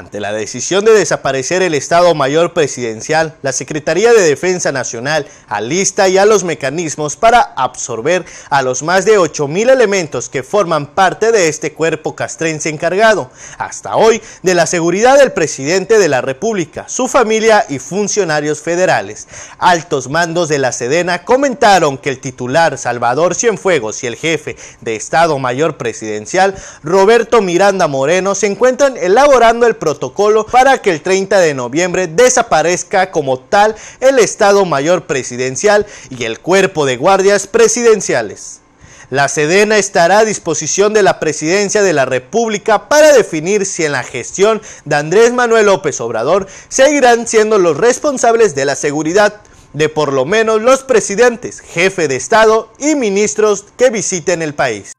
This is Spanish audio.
Ante la decisión de desaparecer el Estado Mayor Presidencial, la Secretaría de Defensa Nacional alista ya los mecanismos para absorber a los más de 8.000 elementos que forman parte de este cuerpo castrense encargado, hasta hoy, de la seguridad del presidente de la República, su familia y funcionarios federales. Altos mandos de la Sedena comentaron que el titular Salvador Cienfuegos y el jefe de Estado Mayor Presidencial, Roberto Miranda Moreno, se encuentran elaborando el protocolo protocolo para que el 30 de noviembre desaparezca como tal el Estado Mayor Presidencial y el Cuerpo de Guardias Presidenciales. La Sedena estará a disposición de la Presidencia de la República para definir si en la gestión de Andrés Manuel López Obrador seguirán siendo los responsables de la seguridad de por lo menos los presidentes, jefe de Estado y ministros que visiten el país.